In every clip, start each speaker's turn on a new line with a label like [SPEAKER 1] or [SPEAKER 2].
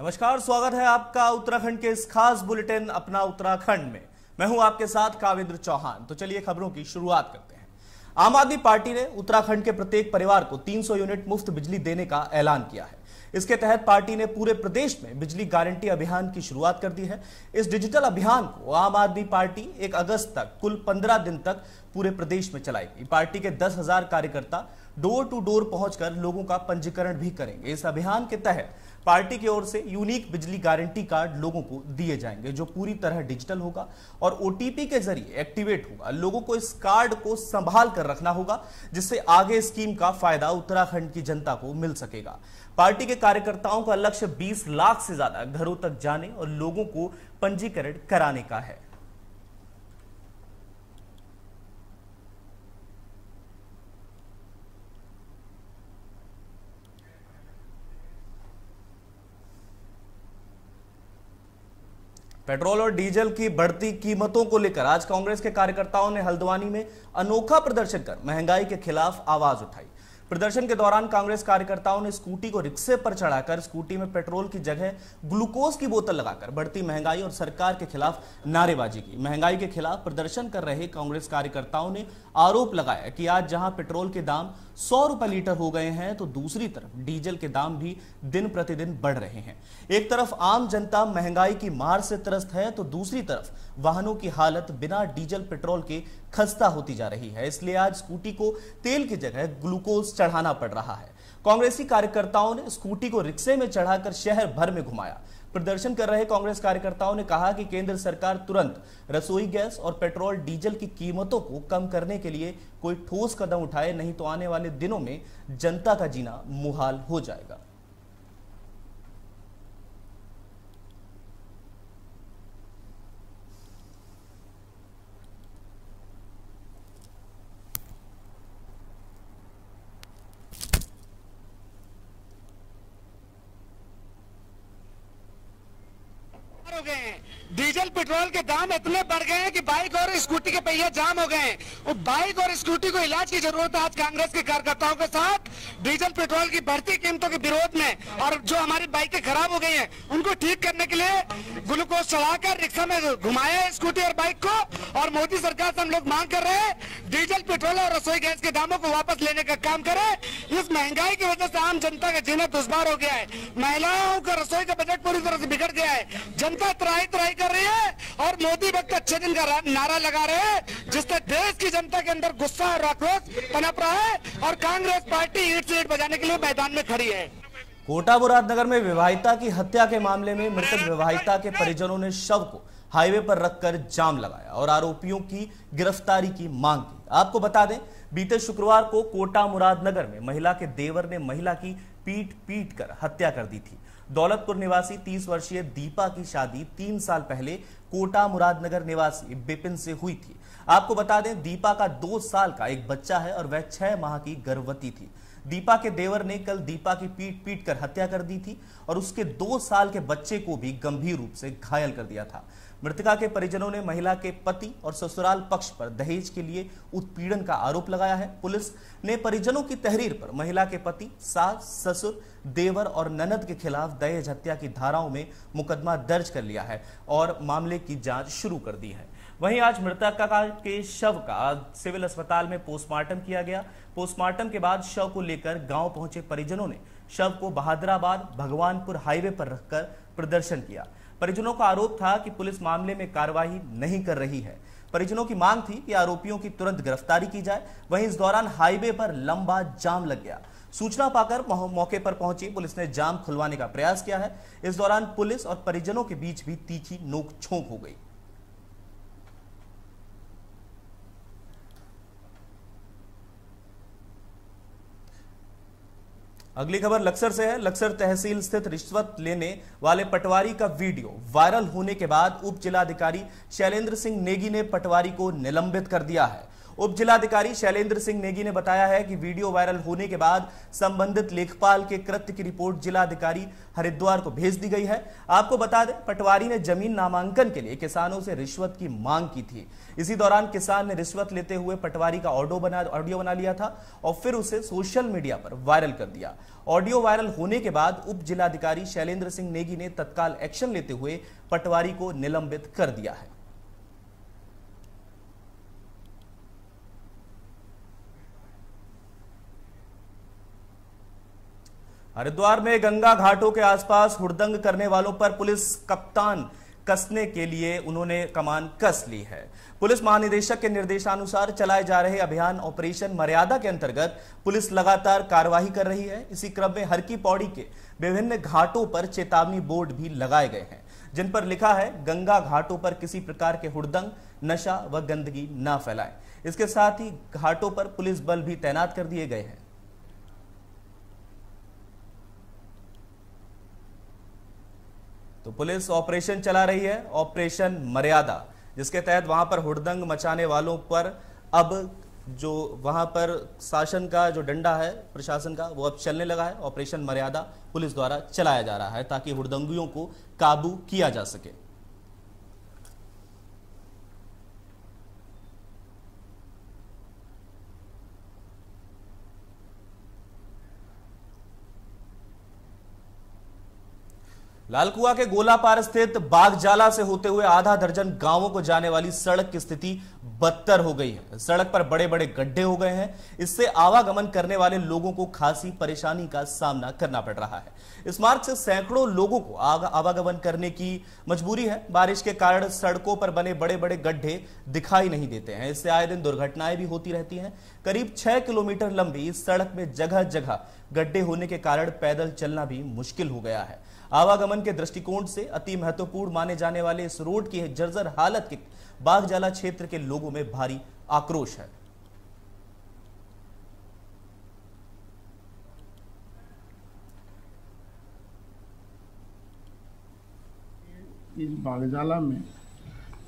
[SPEAKER 1] नमस्कार, स्वागत है आपका उत्तराखंड के इस खास बुलेटिन अपना उत्तराखंड में। मैं हूँ आपके साथ काविंद्र चौहान। तो चलिए खबरों की शुरुआत करते हैं। आम आदमी पार्टी ने उत्तराखंड के प्रत्येक परिवार को 300 यूनिट मुफ़्त बिजली देने का ऐलान किया है। इसके तहत पार्टी ने पूरे प्रदेश में बिजली गारंटी अभियान की शुरुआत कर दी है। इस डिजिटल अभियान को आम आदमी पार्टी एक अगस्त तक, कुल पंद्रह दिन तक पूरे प्रदेश में चलाएगी। पार्टी के दस हज़ार कार्यकर्ता डोर टू डोर पहुंचकर लोगों का पंजीकरण भी करेंगे। इस अभियान के तहत पार्टी की ओर से यूनिक बिजली गारंटी कार्ड लोगों को दिए जाएँगे, जो पूरी तरह डिजिटल होगा और ओटीपी के ज़रिए एक्टिवेट होगा। लोगों को इस कार्ड को संभाल कर रखना होगा, जिससे आगे स्कीम का फ़ायदा उत्तराखंड की जनता को मिल सकेगा। पार्टी के कार्यकर्ताओं का लक्ष्य 20 लाख से ज़्यादा घरों तक जाने और लोगों को पंजीकरण कराने का है। पेट्रोल और डीजल की बढ़ती कीमतों को लेकर आज कांग्रेस के कार्यकर्ताओं ने हल्द्वानी में अनोखा प्रदर्शन कर महँगाई के खिलाफ आवाज़ उठाई। प्रदर्शन के दौरान कांग्रेस कार्यकर्ताओं ने स्कूटी को रिक्शे पर चढ़ाकर स्कूटी में पेट्रोल की जगह ग्लूकोज की बोतल लगाकर बढ़ती महँगाई और सरकार के खिलाफ नारेबाजी की। महँगाई के खिलाफ प्रदर्शन कर रहे कांग्रेस कार्यकर्ताओं ने आरोप लगाया कि आज जहाँ पेट्रोल के दाम सौ रुपए लीटर हो गए हैं तो दूसरी तरफ़ डीजल के दाम भी दिन प्रतिदिन बढ़ रहे हैं। एक तरफ़ आम जनता महँगाई की मार से त्रस्त है तो दूसरी तरफ़ वाहनों की हालत बिना डीजल पेट्रोल के खस्ता होती जा रही है। इसलिए आज स्कूटी को तेल की जगह ग्लूकोज चढ़ाना पड़ रहा है। कांग्रेसी कार्यकर्ताओं ने स्कूटी को रिक्शे में चढ़ाकर शहर भर में घुमाया। प्रदर्शन कर रहे कांग्रेस कार्यकर्ताओं ने कहा कि केंद्र सरकार तुरंत रसोई गैस और पेट्रोल डीजल की कीमतों को कम करने के लिए कोई ठोस कदम उठाए, नहीं तो आने वाले दिनों में जनता का जीना मुहाल हो जाएगा।
[SPEAKER 2] हो गए हैं डीजल, पेट्रोल के दाम इतने बढ़ गए हैं कि बाइक और स्कूटी के पहिए जाम हो गए हैं। और बाइक और स्कूटी को इलाज की ज़रूरत है आज कांग्रेस के कार्यकर्ताओं के साथ। डीजल, पेट्रोल की बढ़ती कीमतों के विरोध में और जो हमारी बाइकें खराब हो गई हैं, उनको ठीक करने के लिए ग्लूकोज चढ़ाकर रिक्शा में घुमाया स्कूटी और बाइक को। और मोदी सरकार से हम लोग मांग कर रहे हैं, डीजल, पेट्रोल और रसोई गैस के दामों को वापस लेने का काम करे। इस महँगाई की वजह से आम जनता का जीना दुश्वार हो गया है। महिलाओं का रसोई का बजट पूरी तरह से बिगड़ गया है। जनता त्राही त्राही कर रही है और मोदी वक्त अच्छे दिन का नारा लगा रहे हैं जिससे देश की जनता के अंदर गुस्सा और आक्रोश पनप रहा है और कांग्रेस पार्टी ईट से ईट बजाने के लिए मैदान में खड़ी है।
[SPEAKER 1] कोटा मुरादनगर में विवाहिता की हत्या के मामले में मृतक विवाहिता के परिजनों ने शव को हाईवे पर रखकर जाम लगाया और आरोपियों की गिरफ्तारी की मांग की। आपको बता दें, बीते शुक्रवार को कोटा मुरादनगर में महिला के देवर ने महिला की पीट पीट कर हत्या कर दी थी। दौलतपुर निवासी 30 वर्षीय दीपा की शादी तीन साल पहले कोटा मुरादनगर निवासी बिपिन से हुई थी। आपको बता दें, दीपा का दो साल का एक बच्चा है और वह छह माह की गर्भवती थी। दीपा के देवर ने कल दीपा की पीट पीट कर हत्या कर दी थी और उसके दो साल के बच्चे को भी गंभीर रूप से घायल कर दिया था। मृतका के परिजनों ने महिला के पति और ससुराल पक्ष पर दहेज के लिए उत्पीड़न का आरोप लगाया है। पुलिस ने परिजनों की तहरीर पर महिला के पति, सास, ससुर, देवर और ननद के खिलाफ दहेज हत्या की धाराओं में मुकदमा दर्ज कर लिया है और मामले की जाँच शुरू कर दी है। वहीं आज मृतका के शव का सिविल अस्पताल में पोस्टमार्टम किया गया। पोस्टमार्टम के बाद शव को लेकर गाँव पहुँचे परिजनों ने। शव को बहादराबाद, भगवानपुर हाईवे पर रखकर प्रदर्शन किया। परिजनों का आरोप था कि पुलिस मामले में कार्रवाई नहीं कर रही है। परिजनों की मांग थी कि आरोपियों की तुरंत गिरफ्तारी की जाए। वहीं इस दौरान हाईवे पर लंबा जाम लग गया। सूचना पाकर मौके पर पहुँची पुलिस ने जाम खुलवाने का प्रयास किया है। इस दौरान पुलिस और परिजनों के बीच भी तीखी नोक छोंक हो गई। अगली खबर लक्सर से है। लक्सर तहसील स्थित रिश्वत लेने वाले पटवारी का वीडियो वायरल होने के बाद उप जिलाधिकारी शैलेंद्र सिंह नेगी ने पटवारी को निलंबित कर दिया है। उप जिलाधिकारी शैलेंद्र सिंह नेगी ने बताया है कि वीडियो वायरल होने के बाद संबंधित लेखपाल के कृत्य की रिपोर्ट जिलाधिकारी हरिद्वार को भेज दी गई है। आपको बता दें, पटवारी ने ज़मीन नामांकन के लिए किसानों से रिश्वत की मांग की थी। इसी दौरान किसान ने रिश्वत लेते हुए पटवारी का ऑडियो बना ऑडियो बना लिया था और फिर उसे सोशल मीडिया पर वायरल कर दिया। ऑडियो वायरल होने के बाद उप जिलाधिकारी शैलेंद्र सिंह नेगी ने तत्काल एक्शन लेते हुए पटवारी को निलंबित कर दिया है। हरिद्वार में गंगा घाटों के आसपास हुड़दंग करने वालों पर पुलिस कप्तान कसने के लिए उन्होंने कमान कस ली है। पुलिस महानिदेशक के निर्देशानुसार चलाए जा रहे अभियान ऑपरेशन मर्यादा के अंतर्गत पुलिस लगातार कार्रवाई कर रही है। इसी क्रम में हरकी पौड़ी के विभिन्न घाटों पर चेतावनी बोर्ड भी लगाए गए हैं, जिन पर लिखा है, गंगा घाटों पर किसी प्रकार के हुड़दंग, नशा व गंदगी न फैलाएँ। इसके साथ ही घाटों पर पुलिस बल भी तैनात कर दिए गए हैं। तो पुलिस ऑपरेशन चला रही है, ऑपरेशन मर्यादा, जिसके तहत वहाँ पर हुड़दंग मचाने वालों पर अब जो वहाँ पर शासन का जो डंडा है, प्रशासन का, वो अब चलने लगा है। ऑपरेशन मर्यादा पुलिस द्वारा चलाया जा रहा है ताकि हुड़दंगियों को काबू किया जा सके। लालकुआ के गोलापार स्थित बागजाला से होते हुए आधा दर्जन गाँवों को जाने वाली सड़क की स्थिति बदतर हो गई है। सड़क पर बड़े बड़े गड्ढे हो गए हैं। इससे आवागमन करने वाले लोगों को खासी परेशानी का सामना करना पड़ रहा है। इस मार्ग से सैकड़ों लोगों को आवागमन करने की मजबूरी है। बारिश के कारण सड़कों पर बने बड़े बड़े गड्ढे दिखाई नहीं देते हैं। इससे आए दिन दुर्घटनाएँ भी होती रहती हैं। करीब छह किलोमीटर लंबी इस सड़क में जगह जगह गड्ढे होने के कारण पैदल चलना भी मुश्किल हो गया है। आवागमन के दृष्टिकोण से अति महत्वपूर्ण माने जाने वाले इस रोड की जर्जर हालत के बागजाला क्षेत्र के लोगों में भारी आक्रोश है।
[SPEAKER 3] इस बागजाला में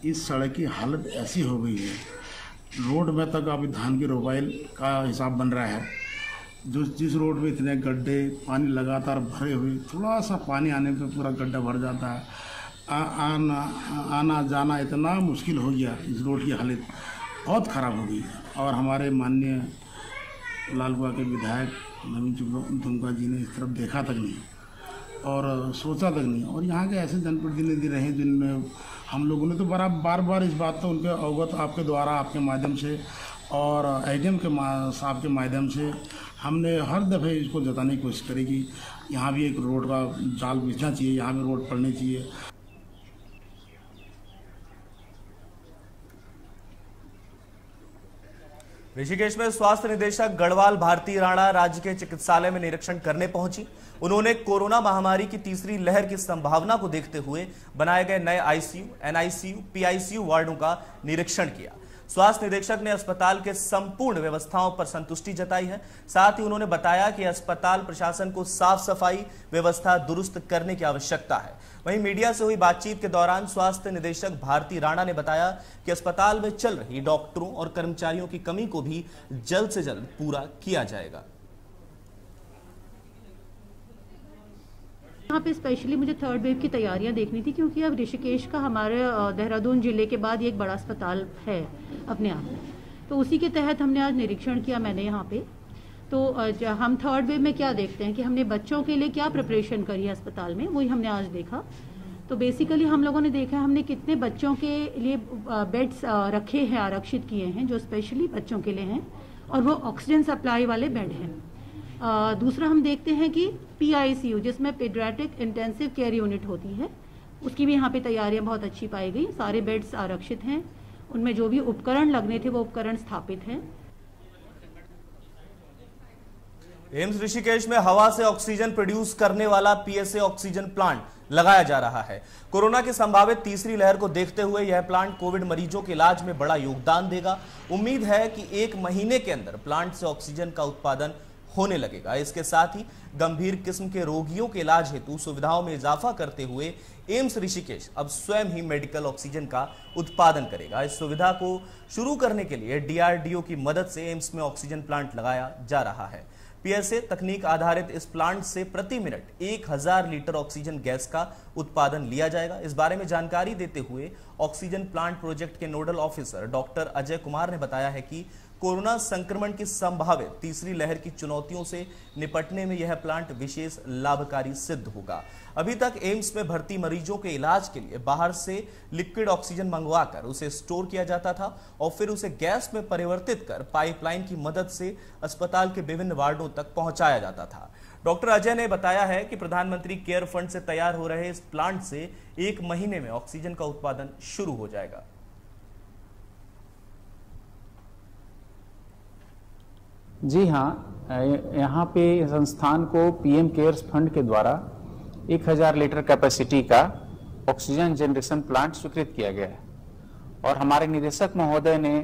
[SPEAKER 3] इस सड़क की हालत ऐसी हो गई है। रोड में तक अभी धान की रोपाई का हिसाब बन रहा है। जो जिस रोड में इतने गड्ढे पानी लगातार भरे हुए थोड़ा सा पानी आने पे पूरा गड्ढा भर जाता है। आ, आना आना जाना इतना मुश्किल हो गया इस रोड की हालत बहुत ख़राब हो गई और हमारे माननीय लालबुआ के विधायक नवीन दुमका जी ने इस तरफ़ देखा तक नहीं और सोचा तक नहीं। और यहाँ के ऐसे जनप्रतिनिधि रहे जिनमें हम लोगों ने तो बड़ा बार बार इस बात को उनके अवगत आपके द्वारा आपके माध्यम से और एडीएम के साहब के माध्यम से हमने हर दफ़े इसको जताने की कोशिश करी कि यहाँ भी एक रोड का जाल बिछना चाहिए, यहाँ भी रोड पड़नी चाहिए।
[SPEAKER 1] ऋषिकेश में स्वास्थ्य निदेशक गढ़वाल भारती राणा राज्य के चिकित्सालय में निरीक्षण करने पहुँची। उन्होंने कोरोना महामारी की तीसरी लहर की संभावना को देखते हुए बनाए गए नए आईसीयू, एनआईसीयू, पीआईसीयू वार्डों का निरीक्षण किया। स्वास्थ्य निदेशक ने अस्पताल के संपूर्ण व्यवस्थाओं पर संतुष्टि जताई है। साथ ही उन्होंने बताया कि अस्पताल प्रशासन को साफ़ सफ़ाई व्यवस्था दुरुस्त करने की आवश्यकता है। वहीं मीडिया से हुई बातचीत के दौरान स्वास्थ्य निदेशक भारती राणा ने बताया कि अस्पताल में चल रही डॉक्टरों और कर्मचारियों की कमी को भी जल्द से जल्द पूरा किया जाएगा।
[SPEAKER 4] यहाँ पे स्पेशली मुझे थर्ड वेव की तैयारियाँ देखनी थी क्योंकि अब ऋषिकेश का हमारे देहरादून ज़िले के बाद एक बड़ा अस्पताल है अपने आप में। तो उसी के तहत हमने आज निरीक्षण किया मैंने यहाँ पे। तो हम थर्ड वेव में क्या देखते हैं कि हमने बच्चों के लिए क्या प्रिपरेशन करी है अस्पताल में, वही हमने आज देखा। तो बेसिकली हम लोगों ने देखा हमने कितने बच्चों के लिए बेड्स रखे हैं, आरक्षित किए हैं, जो स्पेशली बच्चों के लिए हैं, और वो ऑक्सीजन सप्लाई वाले बेड हैं। दूसरा हम देखते हैं कि पीआईसीयू जिसमें पेड्रेटिक इंटेंसिव केयर यूनिट होती है, उसकी भी यहाँ पे तैयारियाँ बहुत अच्छी पाई गई। सारे बेड्स आरक्षित हैं। उनमें जो भी उपकरण लगने थे, वो उपकरण स्थापित हैं।
[SPEAKER 1] एम्स ऋषिकेश में हवा से ऑक्सीजन प्रोड्यूस करने वाला पीएसए ऑक्सीजन प्लांट लगाया जा रहा है। कोरोना की संभावित तीसरी लहर को देखते हुए यह प्लांट कोविड मरीजों के इलाज में बड़ा योगदान देगा। उम्मीद है कि एक महीने के अंदर प्लांट से ऑक्सीजन का उत्पादन होने लगेगा। इसके साथ ही गंभीर किस्म के रोगियों के इलाज हेतु सुविधाओं में इजाफा करते हुए एम्स ऋषिकेश अब स्वयं ही मेडिकल ऑक्सीजन का उत्पादन करेगा। इस सुविधा को शुरू करने के लिए डीआरडीओ की मदद से एम्स में ऑक्सीजन प्लांट लगाया जा रहा है। पीएसए तकनीक आधारित इस प्लांट से प्रति मिनट 1000 लीटर ऑक्सीजन गैस का उत्पादन लिया जाएगा। इस बारे में जानकारी देते हुए ऑक्सीजन प्लांट प्रोजेक्ट के nodal officer doctor Ajay Kumar ने बताया है कि कोरोना संक्रमण की संभावित तीसरी लहर की चुनौतियों से निपटने में यह प्लांट विशेष लाभकारी सिद्ध होगा। अभी तक एम्स में भर्ती मरीजों के इलाज के लिए बाहर से लिक्विड ऑक्सीजन मंगवाकर उसे स्टोर किया जाता था और फिर उसे गैस में परिवर्तित कर पाइपलाइन की मदद से अस्पताल के विभिन्न वार्डों तक पहुँचाया जाता था। डॉक्टर अजय ने बताया है कि प्रधानमंत्री केयर फंड से तैयार हो रहे इस प्लांट से एक महीने में ऑक्सीजन का उत्पादन शुरू हो जाएगा।
[SPEAKER 5] जी हाँ यहाँ पे संस्थान को पीएम केयर्स फंड के द्वारा 1000 लीटर कैपेसिटी का ऑक्सीजन जनरेशन प्लांट स्वीकृत किया गया है। और हमारे निदेशक महोदय ने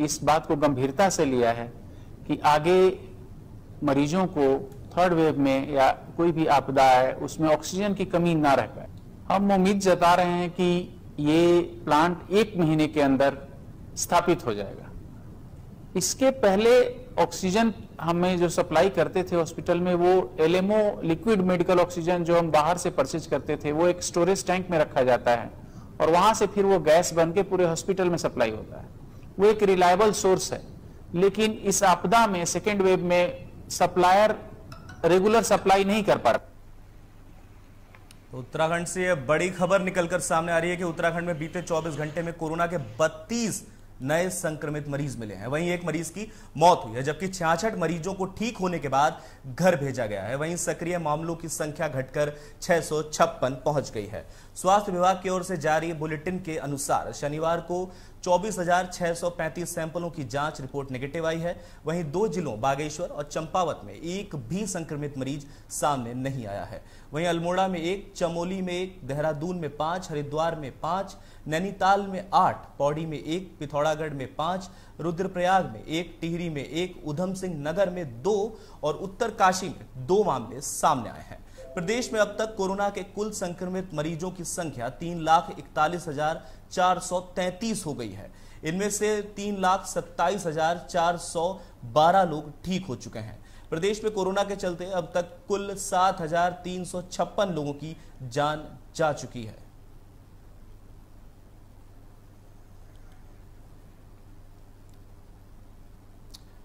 [SPEAKER 5] इस बात को गंभीरता से लिया है कि आगे मरीजों को थर्ड वेव में या कोई भी आपदा है उसमें ऑक्सीजन की कमी ना रह पाए। हम उम्मीद जता रहे हैं कि ये प्लांट एक महीने के अंदर स्थापित हो जाएगा। इसके पहले ऑक्सीजन हमें जो सप्लाई करते थे हॉस्पिटल में, वो एलएमओ लिक्विड मेडिकल ऑक्सीजन जो हम बाहर से परचेज करते थे, वो एक स्टोरेज टैंक में रखा जाता है। और वहाँ से फिर वो गैस बन के पूरे हॉस्पिटल में सप्लाई होता है। वो एक रिलायबल सोर्स है। लेकिन इस आपदा में सेकेंड वेव में सप्लायर रेगुलर सप्लाई नहीं कर पा रहा।
[SPEAKER 1] तो उत्तराखंड से बड़ी खबर निकलकर सामने आ रही है कि उत्तराखंड में बीते 24 घंटे में कोरोना के 32 नए संक्रमित मरीज़ मिले हैं। वहीं एक मरीज़ की मौत हुई है, जबकि छियासठ मरीजों को ठीक होने के बाद घर भेजा गया है। वहीं सक्रिय मामलों की संख्या घटकर छह सौ छप्पन पहुँच गई है। स्वास्थ्य विभाग की ओर से जारी बुलेटिन के अनुसार शनिवार को 24,635 सैंपलों की जाँच रिपोर्ट नेगेटिव आई है। वहीं दो जिलों बागेश्वर और चंपावत में एक भी संक्रमित मरीज़ सामने नहीं आया है। वहीं अल्मोड़ा में एक चमोली में एक देहरादून में पाँच हरिद्वार में पाँच नैनीताल में आठ पौड़ी में एक पिथौरागढ़ में पाँच रुद्रप्रयाग में एक टिहरी में एक उधम सिंह नगर में दो और उत्तरकाशी में दो मामले सामने आए हैं। प्रदेश में अब तक कोरोना के कुल संक्रमित मरीजों की संख्या तीन लाख इकतालीस हज़ार चार सौ तैतीस हो गई है। इनमें से तीन लाख सत्ताईस हज़ार चार सौ बारह लोग ठीक हो चुके हैं। प्रदेश में कोरोना के चलते अब तक कुल सात हज़ार तीन सौ छप्पन लोगों की जान जा चुकी है।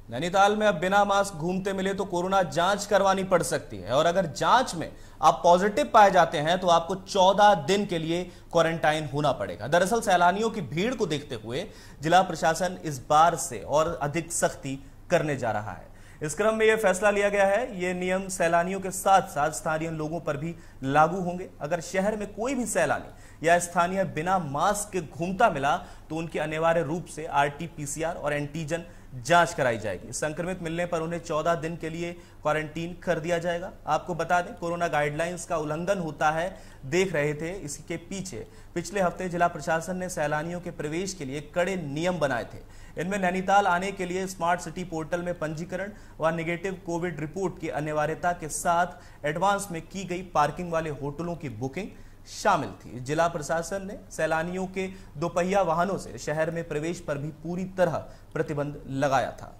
[SPEAKER 1] नैनीताल में अब बिना मास्क घूमते मिले तो कोरोना जाँच करवानी पड़ सकती है और अगर जाँच में आप पॉजिटिव पाए जाते हैं तो आपको 14 दिन के लिए क्वारंटाइन होना पड़ेगा। दरअसल सैलानियों की भीड़ को देखते हुए जिला प्रशासन इस बार से और अधिक सख्ती करने जा रहा है। इस क्रम में यह फैसला लिया गया है, ये नियम सैलानियों के साथ साथ स्थानीय लोगों पर भी लागू होंगे। अगर शहर में कोई भी सैलानी या स्थानीय बिना मास्क के घूमता मिला तो उनकी अनिवार्य रूप से आरटीपीसीआर और एंटीजन जाँच कराई जाएगी। संक्रमित मिलने पर उन्हें 14 दिन के लिए क्वारंटीन कर दिया जाएगा। आपको बता दें, कोरोना गाइडलाइंस का उल्लंघन होता है, देख रहे थे, इसके पीछे पिछले हफ़्ते जिला प्रशासन ने सैलानियों के प्रवेश के लिए कड़े नियम बनाए थे। इनमें नैनीताल आने के लिए स्मार्ट सिटी पोर्टल में पंजीकरण व निगेटिव कोविड रिपोर्ट की अनिवार्यता के साथ एडवांस में की गई पार्किंग वाले होटलों की बुकिंग शामिल थी। जिला प्रशासन ने सैलानियों के दोपहिया वाहनों से शहर में प्रवेश पर भी पूरी तरह प्रतिबंध लगाया था।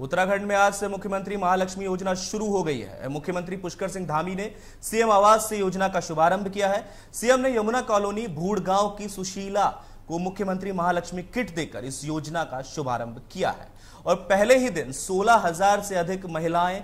[SPEAKER 1] उत्तराखंड में आज से मुख्यमंत्री महालक्ष्मी योजना शुरू हो गई है। मुख्यमंत्री पुष्कर सिंह धामी ने सीएम आवास से योजना का शुभारंभ किया है। सीएम ने यमुना कॉलोनी भूड़ गाँव की सुशीला को मुख्यमंत्री महालक्ष्मी किट देकर इस योजना का शुभारंभ किया है। और पहले ही दिन सोलह हज़ार से अधिक महिलाएँ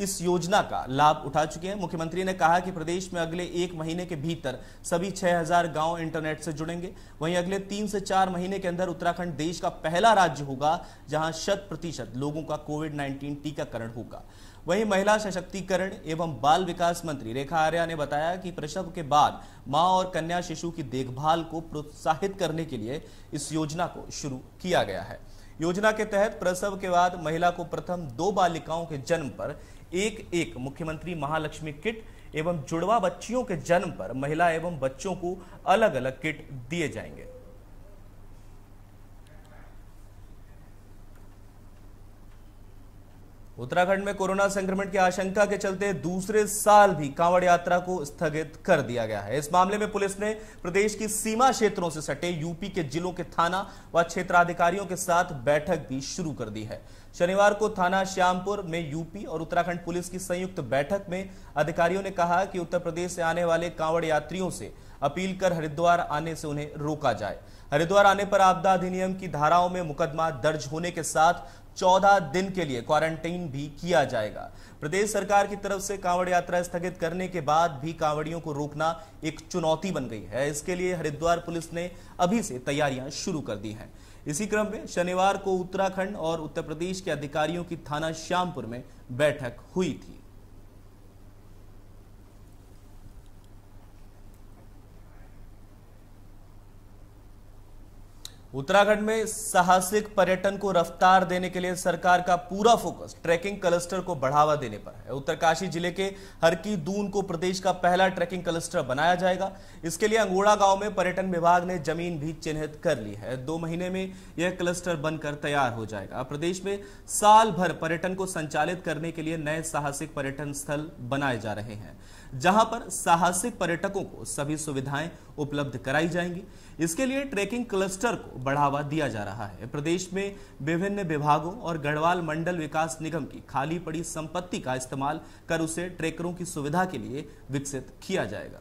[SPEAKER 1] इस योजना का लाभ उठा चुके हैं। मुख्यमंत्री ने कहा कि प्रदेश में अगले एक महीने के भीतर सभी 6000 गाँव इंटरनेट से जुड़ेंगे। वहीं अगले तीन से चार महीने के अंदर उत्तराखंड देश का पहला राज्य होगा, जहाँ शत प्रतिशत लोगों का कोविड 19 टीकाकरण होगा। वहीं महिला सशक्तिकरण एवं बाल विकास मंत्री रेखा आर्या ने बताया कि प्रसव के बाद माँ और कन्या शिशु की देखभाल को प्रोत्साहित करने के लिए इस योजना को शुरू किया गया है। योजना के तहत प्रसव के बाद महिला को प्रथम दो बालिकाओं के जन्म पर एक एक मुख्यमंत्री महालक्ष्मी किट एवं जुड़वा बच्चियों के जन्म पर महिला एवं बच्चों को अलग अलग किट दिए जाएँगे। उत्तराखंड में कोरोना संक्रमण की आशंका के चलते दूसरे साल भी कांवड़ यात्रा को स्थगित कर दिया गया है। इस मामले में पुलिस ने प्रदेश की सीमा क्षेत्रों से सटे यूपी के जिलों के थाना व क्षेत्राधिकारियों के साथ बैठक भी शुरू कर दी है। शनिवार को थाना श्यामपुर में यूपी और उत्तराखंड पुलिस की संयुक्त बैठक में अधिकारियों ने कहा कि उत्तर प्रदेश से आने वाले कांवड़ यात्रियों से अपील कर हरिद्वार आने से उन्हें रोका जाए। हरिद्वार आने पर आपदा अधिनियम की धाराओं में मुकदमा दर्ज होने के साथ चौदह दिन के लिए क्वारंटाइन भी किया जाएगा। प्रदेश सरकार की तरफ़ से कांवड़ यात्रा स्थगित करने के बाद भी कांवड़ियों को रोकना एक चुनौती बन गई है। इसके लिए हरिद्वार पुलिस ने अभी से तैयारियाँ शुरू कर दी हैं। इसी क्रम में शनिवार को उत्तराखंड और उत्तर प्रदेश के अधिकारियों की थाना श्यामपुर में बैठक हुई थी। उत्तराखंड में साहसिक पर्यटन को रफ्तार देने के लिए सरकार का पूरा फोकस ट्रैकिंग क्लस्टर को बढ़ावा देने पर है। उत्तरकाशी ज़िले के हरकी दून को प्रदेश का पहला ट्रैकिंग क्लस्टर बनाया जाएगा। इसके लिए अंगोड़ा गाँव में पर्यटन विभाग ने ज़मीन भी चिन्हित कर ली है। दो महीने में यह क्लस्टर बनकर तैयार हो जाएगा। प्रदेश में साल भर पर्यटन को संचालित करने के लिए नए साहसिक पर्यटन स्थल बनाए जा रहे हैं, जहाँ पर साहसिक पर्यटकों को सभी सुविधाएँ उपलब्ध कराई जाएँगी। इसके लिए ट्रेकिंग क्लस्टर को बढ़ावा दिया जा रहा है। प्रदेश में विभिन्न विभागों और गढ़वाल मंडल विकास निगम की खाली पड़ी संपत्ति का इस्तेमाल कर उसे ट्रेकरों की सुविधा के लिए विकसित किया जाएगा।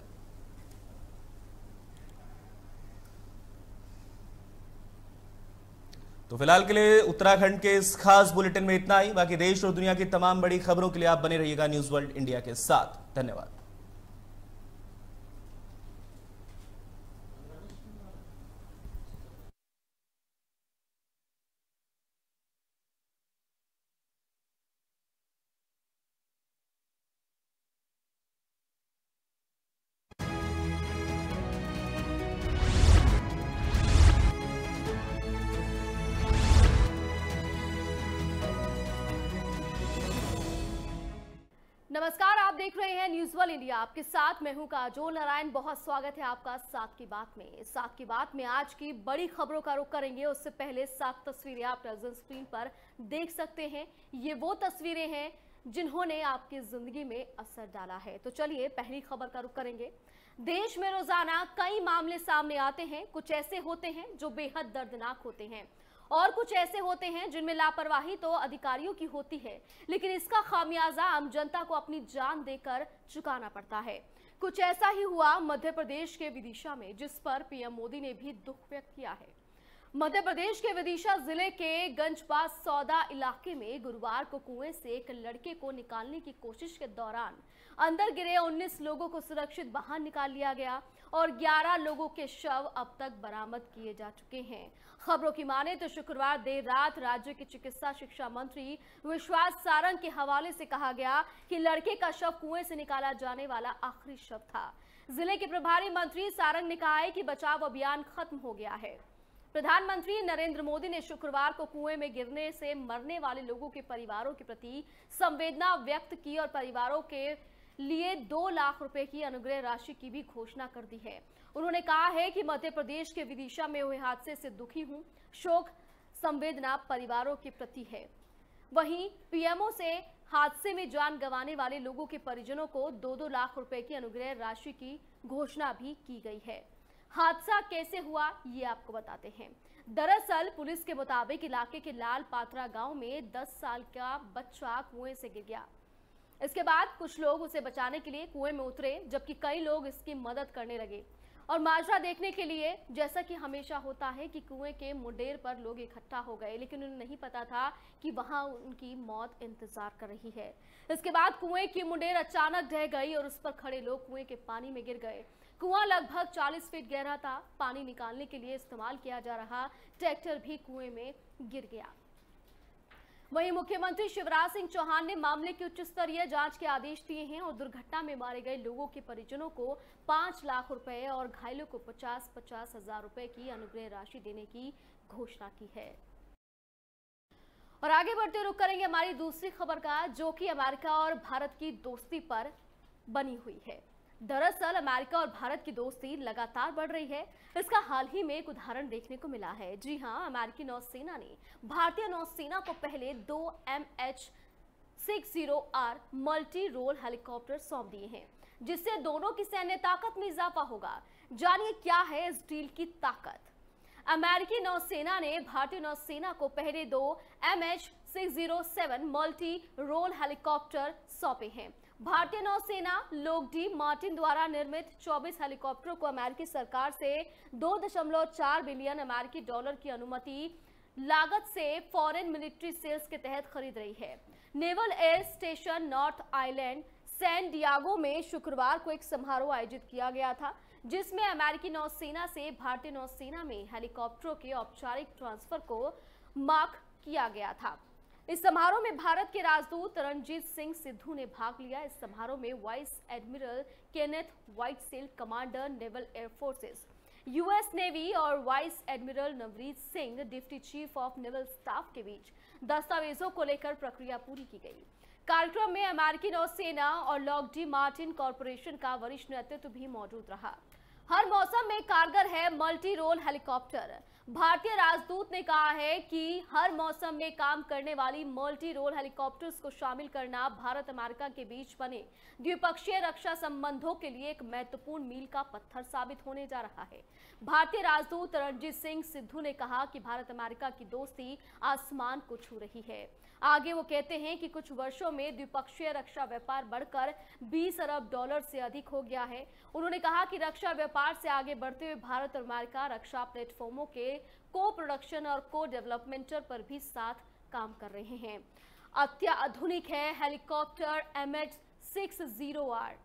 [SPEAKER 1] तो फ़िलहाल के लिए उत्तराखंड के इस खास बुलेटिन में इतना ही। बाकी देश और दुनिया की तमाम बड़ी खबरों के लिए आप बने रहिएगा न्यूज़ वर्ल्ड इंडिया के साथ। धन्यवाद।
[SPEAKER 6] नमस्कार, आप देख रहे हैं न्यूज़ वन इंडिया आपके साथ मैं हूँ काजोल नारायण। बहुत स्वागत है आपका साथ की बात में। साथ की बात में आज की बड़ी खबरों का रुख करेंगे। उससे पहले सात तस्वीरें आप प्रेजेंट स्क्रीन पर देख सकते हैं। ये वो तस्वीरें हैं जिन्होंने आपकी ज़िंदगी में असर डाला है। तो चलिए, पहली खबर का रुख करेंगे। देश में रोज़ाना कई मामले सामने आते हैं। कुछ ऐसे होते हैं जो बेहद दर्दनाक होते हैं। और कुछ ऐसे होते हैं जिनमें लापरवाही तो अधिकारियों की होती है, लेकिन इसका खामियाजा आम जनता को अपनी जान देकर चुकाना पड़ता है। कुछ ऐसा ही हुआ मध्य प्रदेश के विदिशा में, जिस पर पीएम मोदी ने भी दुख व्यक्त किया है। मध्य प्रदेश के विदिशा ज़िले के गंजबाज सौदा इलाके में गुरुवार को कुएँ से एक लड़के को निकालने की कोशिश के दौरान अंदर गिरे 19 लोगों को सुरक्षित बाहर निकाल लिया गया और 11 लोगों के शव अब तक बरामद किए जा चुके हैं। खबरों की माने तो शुक्रवार देर रात राज्य के चिकित्सा शिक्षा मंत्री विश्वास सारंग के हवाले से कहा गया कि लड़के का शव कुएँ से निकाला जाने वाला आखिरी शव था। ज़िले के प्रभारी मंत्री सारंग ने कहा है कि बचाव अभियान खत्म हो गया है। प्रधानमंत्री नरेंद्र मोदी ने शुक्रवार को कुएँ में गिरने से मरने वाले लोगों के परिवारों के प्रति संवेदना व्यक्त की और परिवारों के लिए दो लाख रुपए की अनुग्रह राशि की भी घोषणा कर दी है। उन्होंने कहा है कि मध्य प्रदेश के विदिशा में हुए हादसे से दुखी हूँ। शोक संवेदना परिवारों के प्रति है। वहीं पीएमओ से हादसे में जान गंवाने वाले लोगों के परिजनों को दो दो लाख रुपए की अनुग्रह राशि की घोषणा भी की गई है। हादसा कैसे हुआ, ये आपको बताते हैं। दरअसल, पुलिस के मुताबिक इलाके के लाल पात्रा गाँव में 10 साल का बच्चा कुएँ से गिर गया। इसके बाद कुछ लोग उसे बचाने के लिए कुएँ में उतरे, जबकि कई लोग इसकी मदद करने लगे। और माजरा देखने के लिए, जैसा कि हमेशा होता है कि कुएँ के मुंडेर पर लोग इकट्ठा हो गए, लेकिन उन्हें नहीं पता था कि वहाँ उनकी मौत इंतज़ार कर रही है। इसके बाद कुएँ की मुंडेर अचानक ढह गई और उस पर खड़े लोग कुएँ के पानी में गिर गए। कुआँ लगभग 40 फीट गहरा था। पानी निकालने के लिए इस्तेमाल किया जा रहा, ट्रैक्टर भी कुएँ में गिर गया। वहीं मुख्यमंत्री शिवराज सिंह चौहान ने मामले की उच्च स्तरीय जाँच के आदेश दिए हैं और दुर्घटना में मारे गए लोगों के परिजनों को पाँच लाख रुपए और घायलों को पचास पचास हज़ार रुपए की अनुग्रह राशि देने की घोषणा की है। और आगे बढ़ते रुक करेंगे हमारी दूसरी खबर का, जो कि अमेरिका और भारत की दोस्ती पर बनी हुई है। दरअसल अमेरिका और भारत की दोस्ती लगातार बढ़ रही है। इसका हाल ही में एक उदाहरण देखने को मिला है। जी हाँ, अमेरिकी नौसेना ने भारतीय नौसेना को पहले दो M H 60 R multi role helicopter सौंप दिए हैं, जिससे दोनों की सैन्य ताकत में इजाफा होगा। जानिए क्या है इस डील की ताकत। अमेरिकी नौसेना ने भारतीय नौसेना को पहले दो M H six zero seven multi role helicopter सौंपे हैं। भारतीय नौसेना लोकडी मार्टिन द्वारा निर्मित 24 हेलीकॉप्टरों को अमेरिकी सरकार से 2.4 बिलियन अमेरिकी डॉलर की अनुमति, लागत से फॉरेन मिलिट्री सेल्स के तहत खरीद रही है। Naval air station north island, San Diego में शुक्रवार को एक समारोह आयोजित किया गया था, जिसमें अमेरिकी नौसेना से भारतीय नौसेना में हेलीकॉप्टरों के औपचारिक ट्रांसफ़र को मार्क किया गया था। इस समारोह में भारत के राजदूत रणजीत सिंह सिद्धू ने भाग लिया। इस समारोह में vice admiral Kenneth Whitesell commander naval air forces US navy और vice admiral Navreet Singh, deputy chief of naval staff के बीच दस्तावेजों को लेकर प्रक्रिया पूरी की गई। कार्यक्रम में अमेरिकी नौसेना और लॉकडी मार्टिन कॉरपोरेशन का वरिष्ठ नेतृत्व भी मौजूद रहा। हर मौसम में कारगर है मल्टी रोल हेलीकॉप्टर। भारतीय राजदूत ने कहा है कि हर मौसम में काम करने वाली मल्टी रोल हेलीकॉप्टर्स को शामिल करना भारत अमेरिका के बीच बने द्विपक्षीय रक्षा संबंधों के लिए एक महत्वपूर्ण मील का पत्थर साबित होने जा रहा है। भारतीय राजदूत रणजीत सिंह सिद्धू ने कहा कि भारत अमेरिका की दोस्ती आसमान को छू रही है। आगे वो कहते हैं कि कुछ वर्षों में द्विपक्षीय रक्षा व्यापार बढ़कर 20 अरब डॉलर से अधिक हो गया है। उन्होंने कहा कि रक्षा व्यापार से आगे बढ़ते हुए भारत और अमेरिका रक्षा प्लेटफॉर्मों के को प्रोडक्शन और को डेवलपमेंटर पर भी साथ काम कर रहे हैं। अत्याधुनिक है helicopter M H six zero R.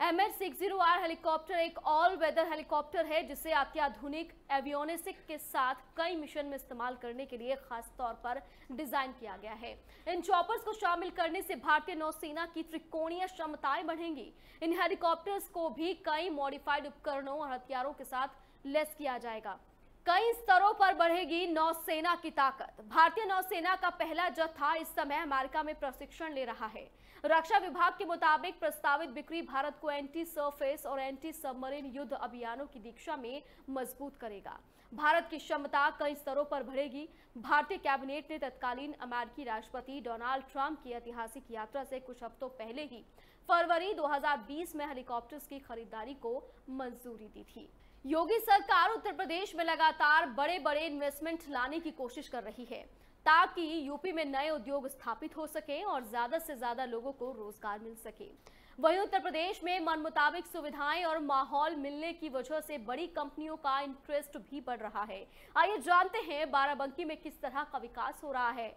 [SPEAKER 6] M H six zero R helicopter एक ऑल वेदर हेलीकॉप्टर है, जिसे अत्याधुनिक एवियोनिस्टिक के साथ कई मिशन में इस्तेमाल करने के लिए खास तौर पर डिज़ाइन किया गया है। इन चॉपर्स को शामिल करने से भारतीय नौसेना की त्रिकोणीय क्षमताएँ बढ़ेंगी। इन हेलीकॉप्टर्स को भी कई मॉडिफाइड उपकरणों और हथियारों के साथ लेस किया जाएगा। कई स्तरों पर बढ़ेगी नौसेना की ताकत। भारतीय नौसेना का पहला जत्था इस समय अमेरिका में प्रशिक्षण ले रहा है। रक्षा विभाग के मुताबिक प्रस्तावित बिक्री भारत को एंटी सरफेस और एंटी सबमरीन युद्ध अभियानों की दीक्षा में मज़बूत करेगा। भारत की क्षमता कई स्तरों पर बढ़ेगी। भारतीय कैबिनेट ने तत्कालीन अमेरिकी राष्ट्रपति डोनाल्ड ट्रंप की ऐतिहासिक यात्रा से कुछ हफ्तों पहले ही फरवरी 2020 में हेलीकॉप्टर्स की खरीदारी को मंजूरी दी थी। योगी सरकार उत्तर प्रदेश में लगातार बड़े बड़े इन्वेस्टमेंट लाने की कोशिश कर रही है, ताकि यूपी में नए उद्योग स्थापित हो सके और ज़्यादा से ज़्यादा लोगों को रोज़गार मिल सके। वहीं उत्तर प्रदेश में मन मुताबिक सुविधाएँ और माहौल मिलने की वजह से बड़ी कंपनियों का इंटरेस्ट भी बढ़ रहा है। आइए जानते हैं बाराबंकी में किस तरह का विकास हो रहा है।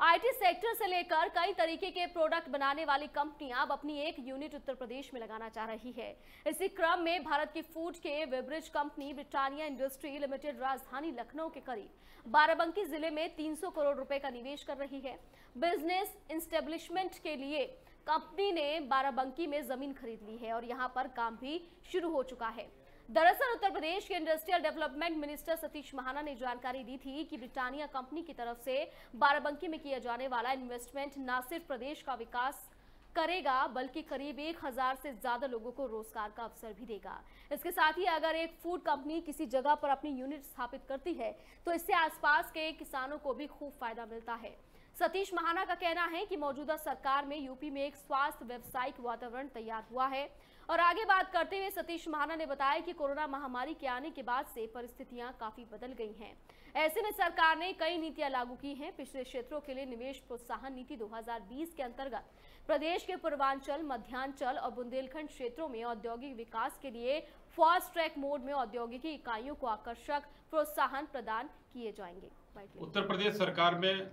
[SPEAKER 6] आईटी सेक्टर से लेकर कई तरीके के प्रोडक्ट बनाने वाली कंपनियाँ अब अपनी एक यूनिट उत्तर प्रदेश में लगाना चाह रही है। इसी क्रम में भारत की फ़ूड के वेब्रिज कंपनी ब्रिटानिया इंडस्ट्री लिमिटेड राजधानी लखनऊ के करीब बाराबंकी ज़िले में 300 करोड़ रुपए का निवेश कर रही है। बिज़नेस इंस्टेब्लिशमेंट के लिए कंपनी ने बाराबंकी में ज़मीन खरीद ली है और यहाँ पर काम भी शुरू हो चुका है। दरअसल उत्तर प्रदेश के industrial development minister Satish Mahana ने जानकारी दी थी कि ब्रिटानिया कंपनी की तरफ़ से बाराबंकी में किया जाने वाला इन्वेस्टमेंट न सिर्फ़ प्रदेश का विकास करेगा, बल्कि करीब एक हज़ार से ज़्यादा लोगों को रोज़गार का अवसर भी देगा। इसके साथ ही अगर एक फ़ूड कंपनी किसी जगह पर अपनी यूनिट स्थापित करती है तो इससे आसपास के किसानों को भी खूब फ़ायदा मिलता है। सतीश महाना का कहना है कि मौजूदा सरकार में यूपी में एक स्वास्थ्य व्यवसायिक वातावरण तैयार हुआ है। और आगे बात करते हुए सतीश महाना ने बताया कि कोरोना महामारी के आने के बाद से परिस्थितियाँ काफ़ी बदल गई हैं। ऐसे में सरकार ने कई नीतियाँ लागू की हैं। पिछले क्षेत्रों के लिए निवेश प्रोत्साहन नीति 2020 के अंतर्गत प्रदेश के पूर्वांचल, मध्यांचल और बुंदेलखंड क्षेत्रों में औद्योगिक विकास के लिए फास्ट ट्रैक मोड में औद्योगिक इकाइयों को आकर्षक प्रोत्साहन प्रदान किए जाएँगे।
[SPEAKER 7] उत्तर प्रदेश सरकार में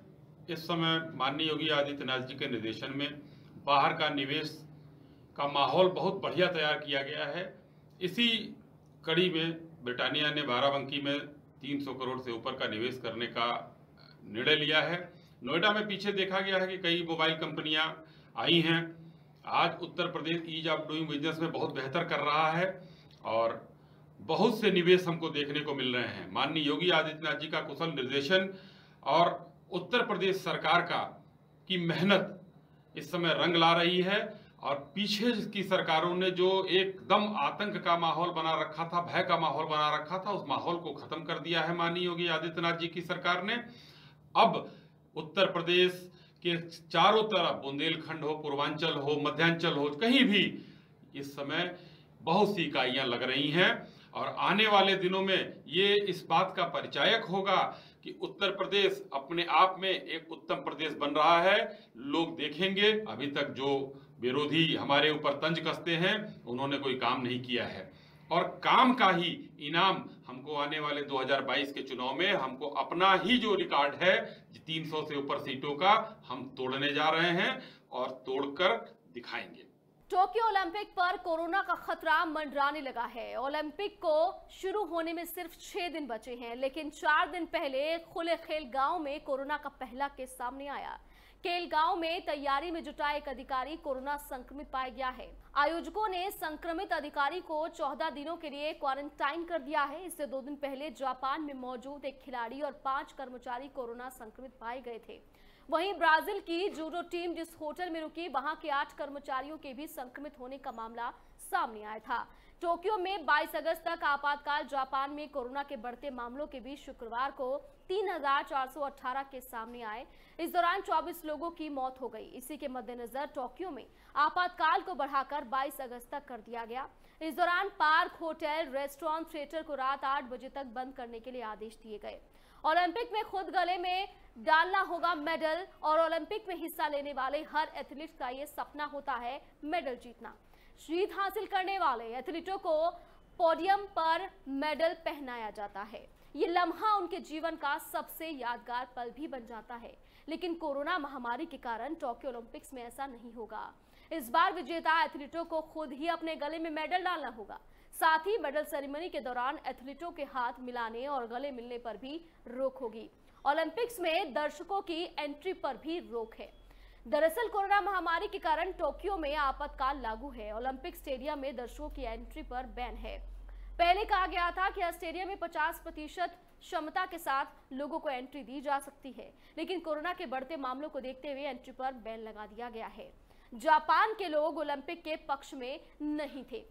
[SPEAKER 7] इस समय माननीय योगी आदित्यनाथ जी के निर्देशन में बाहर का निवेश का माहौल बहुत बढ़िया तैयार किया गया है। इसी कड़ी में ब्रिटानिया ने बाराबंकी में 300 करोड़ से ऊपर का निवेश करने का निर्णय लिया है। नोएडा में पीछे देखा गया है कि कई मोबाइल कंपनियाँ आई हैं। आज Uttar Pradesh ease of doing business में बहुत बेहतर कर रहा है और बहुत से निवेश हमको देखने को मिल रहे हैं। माननीय योगी आदित्यनाथ जी का कुशल निर्देशन और उत्तर प्रदेश सरकार का की मेहनत इस समय रंग ला रही है। और पीछे की सरकारों ने जो एकदम आतंक का माहौल बना रखा था, भय का माहौल बना रखा था, उस माहौल को खत्म कर दिया है माननीय योगी आदित्यनाथ जी की सरकार ने। अब उत्तर प्रदेश के चारों तरफ़ बुंदेलखंड हो, पूर्वांचल हो, मध्यांचल हो, कहीं भी इस समय बहुत सी इकाइयाँ लग रही हैं और आने वाले दिनों में ये इस बात का परिचायक होगा कि उत्तर प्रदेश अपने आप में एक उत्तम प्रदेश बन रहा है। लोग देखेंगे, अभी तक जो विरोधी हमारे ऊपर तंज कसते हैं, उन्होंने कोई काम नहीं किया है। और काम का ही इनाम हमको आने वाले 2022 के चुनाव में हमको अपना ही जो रिकॉर्ड है 300 से ऊपर सीटों का हम तोड़ने जा रहे हैं और तोड़कर दिखाएँगे।
[SPEAKER 6] टोक्यो ओलंपिक पर कोरोना का खतरा मंडराने लगा है। ओलंपिक को शुरू होने में सिर्फ़ छह दिन बचे हैं, लेकिन चार दिन पहले खुले खेल गाँव में कोरोना का पहला केस सामने आया। केल गाँव में तैयारी में जुटा एक अधिकारी कोरोना संक्रमित पाया गया है। आयोजकों ने संक्रमित अधिकारी को 14 दिनों के लिए क्वारंटाइन कर दिया है। इससे दो दिन पहले जापान में मौजूद एक खिलाड़ी और पाँच कर्मचारी कोरोना संक्रमित पाए गए थे। वहीं ब्राज़ील की जूडो टीम जिस होटल में रुकी, वहाँ के आठ कर्मचारियों के भी संक्रमित होने का मामला सामने आया था। टोक्यो में 22 अगस्त तक आपातकाल जापान में कोरोना के बढ़ते मामलों के बीच शुक्रवार को 3,418 के सामने आए। इस दौरान 24 लोगों की मौत हो गई। इसी के मद्देनजर टोक्यो में आपातकाल को बढ़ाकर 22 अगस्त तक कर दिया गया। इस दौरान पार्क होटल रेस्टोरेंट थिएटर को रात आठ बजे तक बंद करने के लिए आदेश दिए गए। ओलंपिक में खुद गले में डालना होगा मेडल और ओलंपिक में हिस्सा लेने वाले हर एथलीट का ये सपना होता है मेडल जीतना। जीत हासिल करने वाले एथलीटों को पोडियम पर मेडल पहनाया जाता है। ये लम्हा उनके जीवन का सबसे यादगार पल भी बन जाता है। लेकिन कोरोना महामारी के कारण टोक्यो ओलंपिक्स में ऐसा नहीं होगा। इस बार विजेता एथलीटों को खुद ही अपने गले में मेडल डालना होगा। साथ ही मेडल सेरेमनी के दौरान एथलीटों के हाथ मिलाने और गले मिलने पर भी रोक होगी। ओलंपिक्स में दर्शकों की एंट्री पर भी रोक है। दरअसल कोरोना महामारी के कारण टोक्यो में आपातकाल लागू है। ओलंपिक स्टेडियम में दर्शकों की एंट्री पर बैन है। पहले कहा गया था कि स्टेडियम में 50 प्रतिशत क्षमता के साथ लोगों को एंट्री दी जा सकती है। लेकिन कोरोना के बढ़ते मामलों को देखते हुए एंट्री पर बैन लगा दिया गया है। जापान के लोग ओलंपिक के पक्ष में नहीं थे।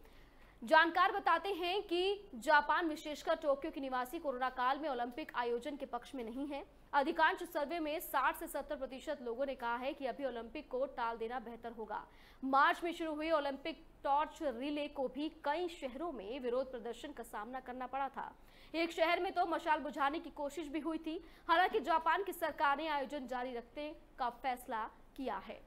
[SPEAKER 6] जानकार बताते हैं कि जापान, विशेषकर टोक्यो के निवासी कोरोना काल में ओलंपिक आयोजन के पक्ष में नहीं है। अधिकांश सर्वे में 60 से 70 प्रतिशत लोगों ने कहा है कि अभी ओलंपिक को टाल देना बेहतर होगा। मार्च में शुरू हुई ओलंपिक टॉर्च रिले को भी कई शहरों में विरोध प्रदर्शन का सामना करना पड़ा था। एक शहर में तो मशाल बुझाने की कोशिश भी हुई थी। हालाँकि जापान की सरकार ने आयोजन जारी रखने का फैसला किया है।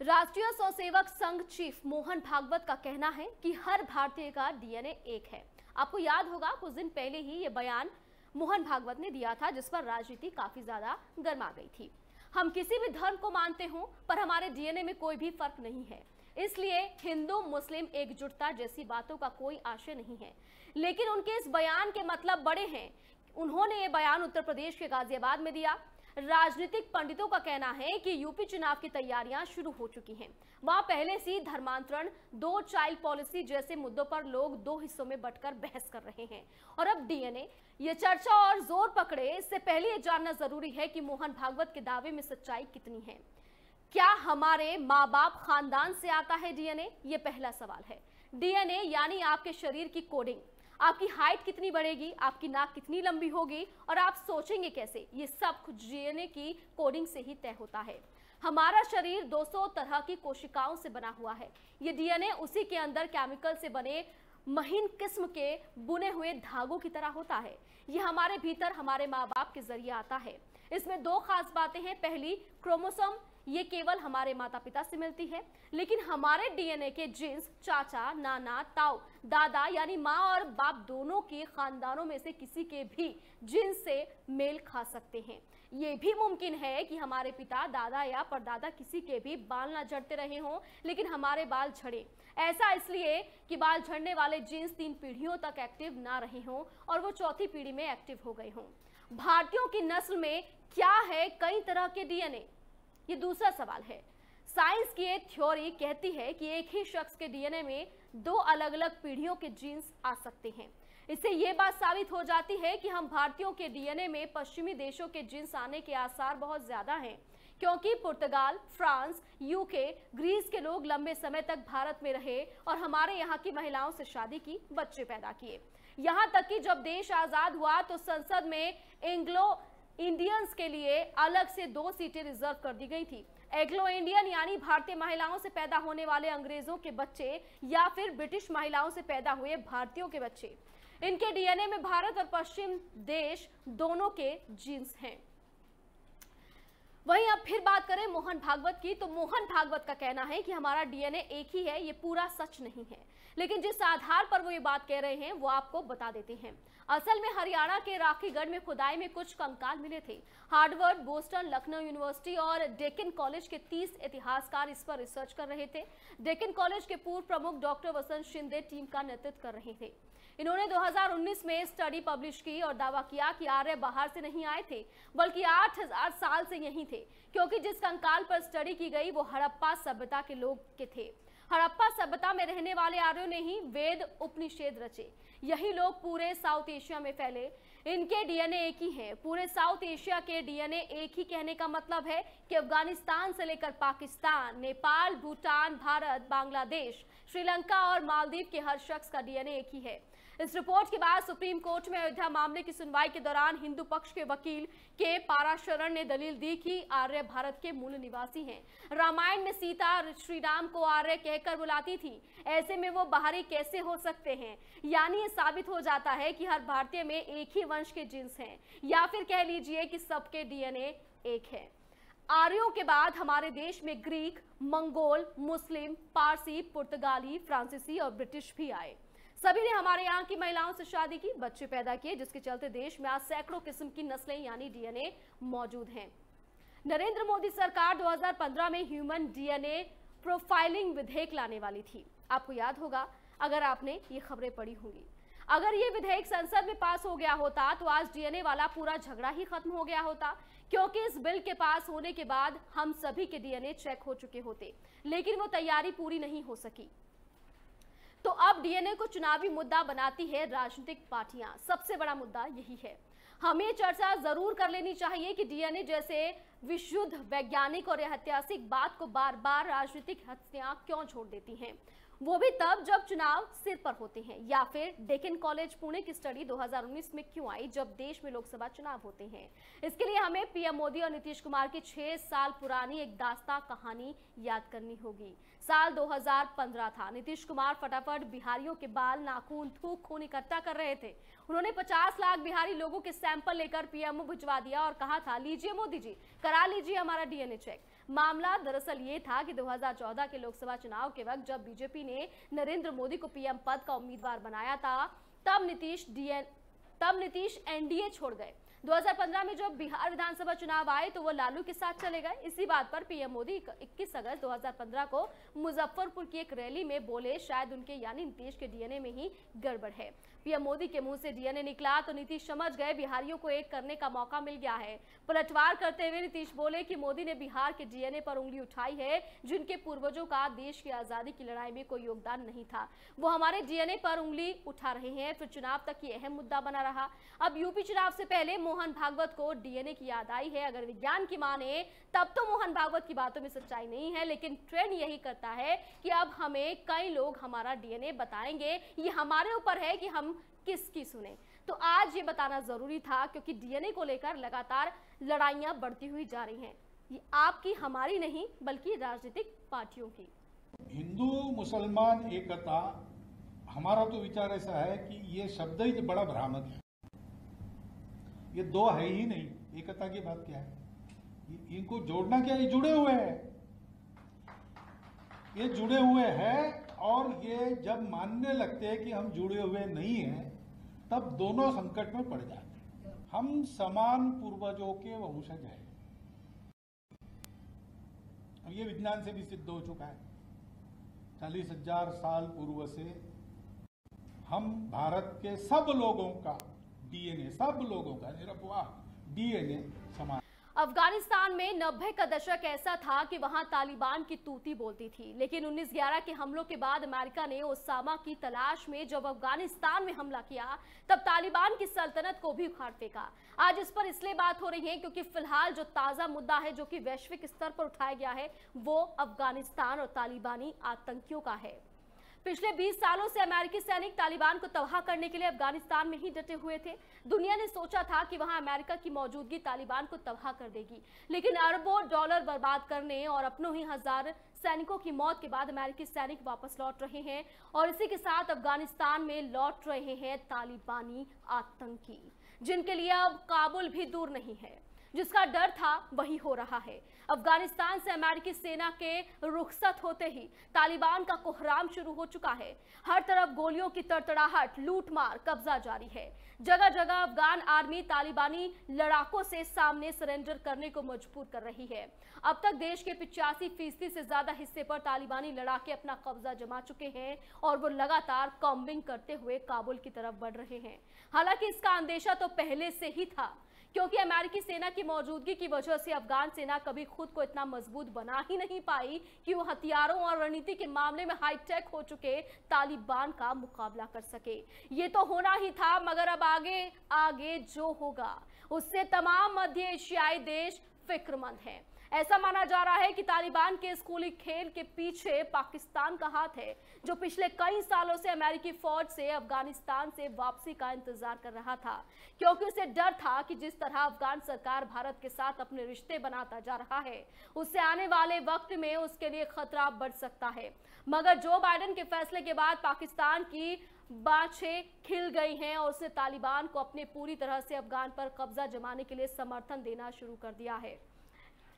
[SPEAKER 6] राष्ट्रीय स्वसेवक संघ चीफ मोहन भागवत का कहना है कि हर भारतीय का डीएनए एक है। आपको याद होगा, कुछ दिन पहले ही ये बयान मोहन भागवत ने दिया था, जिस पर राजनीति काफ़ी ज़्यादा गर्मा गई थी। हम किसी भी धर्म को मानते हो, पर हमारे डीएनए में कोई भी फ़र्क नहीं है। इसलिए हिंदू, मुस्लिम, एकजुटता जैसी बातों का कोई आशय नहीं है। लेकिन उनके इस बयान के मतलब बड़े हैं। उन्होंने ये बयान उत्तर प्रदेश के गाजियाबाद में दिया राजनीतिक पंडितों का कहना है कि यूपी चुनाव की तैयारियाँ शुरू हो चुकी हैं। वहाँ पहले से धर्मांतरण, दो चाइल्ड पॉलिसी जैसे मुद्दों पर लोग दो हिस्सों में बंटकर बहस कर रहे हैं। और अब डीएनए ये चर्चा और ज़ोर पकड़े, इससे पहले ये जानना ज़रूरी है कि मोहन भागवत के दावे में सच्चाई कितनी है। क्या हमारे माँ बाप खानदान से आता है डीएनए ये पहला सवाल है। डीएनए यानी आपके शरीर की कोडिंग आपकी हाइट कितनी बढ़ेगी, आपकी नाक कितनी लंबी होगी और आप सोचेंगे कैसे? ये सब कुछ डीएनए की कोडिंग से ही तय होता है। हमारा शरीर 200 तरह की कोशिकाओं से बना हुआ है। ये डीएनए उसी के अंदर केमिकल से बने महीन किस्म के बुने हुए धागों की तरह होता है। ये हमारे भीतर, हमारे माँ बाप के ज़रिए आता है। इसमें दो खास बातें हैं। पहली, क्रोमोसोम ये केवल हमारे माता पिता से मिलती है, लेकिन हमारे डीएनए के जीन्स चाचा, नाना, ताऊ, दादा, यानी माँ और बाप दोनों के खानदानों में से किसी के भी जीन्स से मेल खा सकते हैं। ये भी मुमकिन है कि हमारे पिता, दादा या परदादा किसी के भी बाल ना झड़ते रहे हों, लेकिन हमारे बाल झड़े। ऐसा इसलिए कि बाल झड़ने वाले जीन्स तीन पीढ़ियों तक एक्टिव ना रहे हों और वो चौथी पीढ़ी में एक्टिव हो गए हों। भारतीयों की नस्ल में क्या है कई तरह के डीएनए ये दूसरा सवाल है। साइंस की एक थ्योरी कहती है कि एक ही शख्स के डीएनए में दो अलग अलग पीढ़ियों के जीन्स आ सकते हैं। इससे ये बात साबित हो जाती है कि हम भारतीयों के डीएनए में पश्चिमी देशों के जीन्स आने के आसार बहुत ज़्यादा हैं, क्योंकि पुर्तगाल, फ्रांस, यूके, ग्रीस के लोग लंबे समय तक भारत में रहे और हमारे यहाँ की महिलाओं से शादी की बच्चे पैदा किए। यहाँ तक कि जब देश आज़ाद हुआ तो संसद में एंग्लो इंडियंस के लिए अलग से दो सीटें रिज़र्व कर दी गई थी। एग्लो इंडियन यानी भारतीय महिलाओं से पैदा होने वाले अंग्रेज़ों के बच्चे या फिर ब्रिटिश महिलाओं से पैदा हुए भारतीयों के बच्चे। इनके डीएनए में भारत और पश्चिम देश दोनों के जीन्स हैं। वहीं अब फिर बात करें मोहन भागवत की तो मोहन भागवत का कहना है कि हमारा डीएनए एक ही है, ये पूरा सच नहीं है। लेकिन जिस आधार पर वो ये बात कह रहे हैं, वो आपको बता देते हैं। असल में हरियाणा के राखीगढ़ में खुदाई में कुछ कंकाल मिले थे। हार्डवर्ड बोस्टन, लखनऊ यूनिवर्सिटी और डेकन कॉलेज के 30 इतिहासकार इस पर रिसर्च कर रहे थे। डेकन कॉलेज के पूर्व प्रमुख डॉक्टर वसंत शिंदे टीम का नेतृत्व कर रहे थे। इन्होंने 2019 में स्टडी पब्लिश की और दावा किया कि आर्य बाहर से नहीं आए थे, बल्कि 8000 साल से यहीं थे, क्योंकि जिस कंकाल पर स्टडी की गई, वो हड़प्पा सभ्यता के लोग के थे। हड़प्पा सभ्यता में रहने वाले आर्यों ने ही वेद उपनिषेद रचे। यही लोग पूरे साउथ एशिया में फैले। इनके डीएनए एक ही हैं। पूरे साउथ एशिया के डीएनए एक ही कहने का मतलब है कि अफ़गानिस्तान से लेकर पाकिस्तान, नेपाल, भूटान, भारत, बांग्लादेश, श्रीलंका और मालदीव के हर शख्स का डीएनए एक ही है। इस रिपोर्ट के बाद सुप्रीम कोर्ट में अयोध्या मामले की सुनवाई के दौरान हिंदू पक्ष के वकील के पाराशरण ने दलील दी कि आर्य भारत के मूल निवासी हैं। रामायण में सीता श्री राम को आर्य कहकर बुलाती थी। ऐसे में वो बाहरी कैसे हो सकते हैं? यानी ये साबित हो जाता है कि हर भारतीय में एक ही वंश के जींस हैं। या फिर कह लीजिए कि सबके डीएनए एक है। आर्यों के बाद हमारे देश में ग्रीक, मंगोल, मुस्लिम, पारसी, पुर्तगाली, फ्रांसीसी और ब्रिटिश भी आए। सभी ने हमारे यहाँ की महिलाओं से शादी की, बच्चे पैदा किए, जिसके चलते देश में आज सैकड़ों किस्म की नस्लें यानी डीएनए मौजूद हैं। नरेंद्र मोदी सरकार 2015 में ह्यूमन डीएनए प्रोफाइलिंग विधेयक लाने वाली थी। आपको याद होगा, अगर आपने ये खबरें पढ़ी होंगी। अगर ये विधेयक संसद में पास हो गया होता तो आज डीएनए वाला पूरा झगड़ा ही खत्म हो गया होता, क्योंकि इस बिल के पास होने के बाद हम सभी के डीएनए चेक हो चुके होते, लेकिन वो तैयारी पूरी नहीं हो सकी। तो अब डीएनए को चुनावी मुद्दा बनाती है राजनीतिक पार्टियाँ। सबसे बड़ा मुद्दा यही है। हमें चर्चा ज़रूर कर लेनी चाहिए कि डीएनए जैसे विशुद्ध वैज्ञानिक और ऐतिहासिक बात को बार बार राजनीतिक हस्तियाँ क्यों छोड़ देती हैं? वो भी तब जब चुनाव सिर पर होते हैं या फिर डेकन कॉलेज पुणे की स्टडी 2019 में क्यों आई जब देश में लोकसभा चुनाव होते हैं? इसके लिए हमें पीएम मोदी और नीतीश कुमार की छह साल पुरानी एक दास्ता कहानी याद करनी होगी। साल 2015 था। नीतीश कुमार फटाफट बिहारियों के बाल नाखून थूक खून इकट्ठा कर रहे थे। उन्होंने 50 लाख बिहारी लोगों के सैंपल लेकर पीएमओ भिजवा दिया और कहा था, लीजिए मोदी जी, करा लीजिए हमारा डीएनए चेक। मामला दरअसल ये था कि 2014 के लोकसभा चुनाव के वक्त जब बीजेपी ने नरेंद्र मोदी को पीएम पद का उम्मीदवार बनाया था, तब नीतीश डीएन, तब नीतीश एनडीए छोड़ गए। 2015 में जब बिहार विधानसभा चुनाव आए तो वो लालू के साथ चले गए। इसी बात पर पीएम मोदी 21 अगस्त 2015 को मुजफ्फरपुर की एक रैली में बोले, शायद उनके, यानी नीतीश के डीएनए में ही गड़बड़ है। पीएम मोदी के मुँह से डीएनए निकला तो नीतीश समझ गए बिहारियों को एक करने का मौका मिल गया है। पलटवार करते हुए नीतीश बोले कि मोदी ने बिहार के डीएनए पर उंगली उठाई है, जिनके पूर्वजों का देश की आज़ादी की लड़ाई में कोई योगदान नहीं था। वो हमारे डीएनए पर उंगली उठा रहे हैं फिर चुनाव तक ये अहम मुद्दा बना रहा। अब यूपी चुनाव से पहले मोहन भागवत को डीएनए की याद आई है। अगर विज्ञान की माने तब तो मोहन भागवत की बातों में सच्चाई नहीं है, लेकिन ट्रेंड यही करता है कि अब हमें कई लोग हमारा डीएनए बताएँगे। ये हमारे ऊपर है कि हम किसकी सुने। तो आज ये बताना ज़रूरी था क्योंकि डीएनए को लेकर लगातार लड़ाइयाँ बढ़ती हुई जा रही हैं। ये आपकी, हमारी नहीं, बल्कि राजनीतिक पार्टियों की।
[SPEAKER 8] हिंदू, मुसलमान, एकता, हमारा तो विचार ऐसा है कि ये शब्द ही बड़ा भ्रामक है। ये दो है ही नहीं, एकता की बात क्या है? इनको जोड़ना क्या? ये जुड़े हुए हैं। ये जुड़े हुए हैं और ये जब मानने लगते हैं कि हम जुड़े हुए नहीं हैं, तब दोनों संकट में पड़ जाते हैं। हम समान पूर्वजों के वंशज हैं। ये विज्ञान से भी सिद्ध हो चुका है। चालीस हज़ार साल पूर्व से हम भारत के सब लोगों का डीएनए सब लोगों का, निरपवाह डीएनए समान
[SPEAKER 6] अफ़गानिस्तान में नब्बे का दशक ऐसा था कि वहाँ तालिबान की तूती बोलती थी। लेकिन 1911 के हमलों के बाद अमेरिका ने ओसामा की तलाश में जब अफ़गानिस्तान में हमला किया, तब तालिबान की सल्तनत को भी उखाड़ फेंका। आज इस पर इसलिए बात हो रही है क्योंकि फ़िलहाल जो ताज़ा मुद्दा है, जो कि वैश्विक स्तर पर उठाया गया है, वो अफ़गानिस्तान और तालिबानी आतंकियों का है। पिछले 20 सालों से अमेरिकी सैनिक तालिबान को तबाह करने के लिए अफ़गानिस्तान में ही डटे हुए थे। दुनिया ने सोचा था कि वहाँ अमेरिका की मौजूदगी तालिबान को तबाह कर देगी। लेकिन अरबों डॉलर बर्बाद करने और अपनों ही हज़ार सैनिकों की मौत के बाद अमेरिकी सैनिक वापस लौट रहे हैं और इसी के साथ अफ़गानिस्तान में लौट रहे हैं तालिबानी आतंकी, जिनके लिए अब काबुल भी दूर नहीं है। जिसका डर था, वही हो रहा है। अफ़गानिस्तान से अमेरिकी सेना के रुखसत होते ही तालिबान का कोहराम शुरू हो चुका है। हर तरफ़ गोलियों की तड़तड़ाहट, लूटमार, कब्जा जारी है। जगह जगह अफगान आर्मी तालिबानी लड़ाकों से सामने सरेंडर करने को मजबूर कर रही है। अब तक देश के पिचासी फ़ीसदी से ज़्यादा हिस्से पर तालिबानी लड़ाके अपना कब्जा जमा चुके हैं और वो लगातार कॉम्बिंग करते हुए काबुल की तरफ़ बढ़ रहे हैं। हालाँकि इसका अंदेशा तो पहले से ही था क्योंकि अमेरिकी सेना की मौजूदगी की वजह से अफगान सेना कभी खुद को इतना मज़बूत बना ही नहीं पाई कि वो हथियारों और रणनीति के मामले में हाईटेक हो चुके तालिबान का मुकाबला कर सके। ये तो होना ही था, मगर अब आगे आगे जो होगा, उससे तमाम मध्य एशियाई देश फिक्रमंद हैं। ऐसा माना जा रहा है कि तालिबान के स्कूली खेल के पीछे पाकिस्तान का हाथ है, जो पिछले कई सालों से अमेरिकी फौज से अफ़गानिस्तान से वापसी का इंतज़ार कर रहा था। क्योंकि उसे डर था कि जिस तरह अफगान सरकार भारत के साथ अपने रिश्ते बनाता जा रहा है, उससे आने वाले वक्त में उसके लिए खतरा बढ़ सकता है। मगर जो बाइडन के फैसले के बाद पाकिस्तान की बाछे खिल गई हैं और उसने तालिबान को अपने पूरी तरह से अफगान पर कब्जा जमाने के लिए समर्थन देना शुरू कर दिया है।